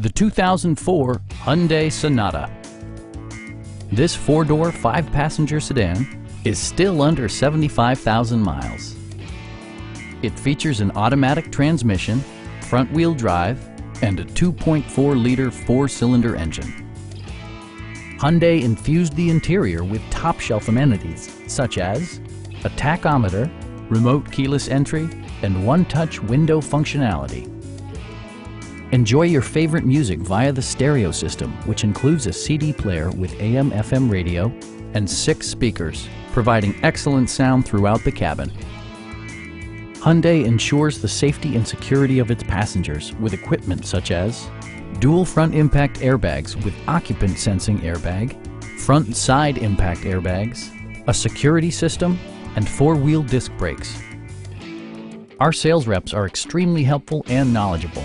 the 2004 Hyundai Sonata. This four-door, five-passenger sedan is still under 75,000 miles. It features an automatic transmission, front-wheel drive, and a 2.4-liter four-cylinder engine. Hyundai infused the interior with top-shelf amenities such as a tachometer, remote keyless entry, and one-touch window functionality. Enjoy your favorite music via the stereo system, which includes a CD player with AM-FM radio and six speakers, providing excellent sound throughout the cabin. Hyundai ensures the safety and security of its passengers with equipment such as dual front impact airbags with occupant sensing airbag, front side impact airbags, a security system, and four-wheel disc brakes. Our sales reps are extremely helpful and knowledgeable.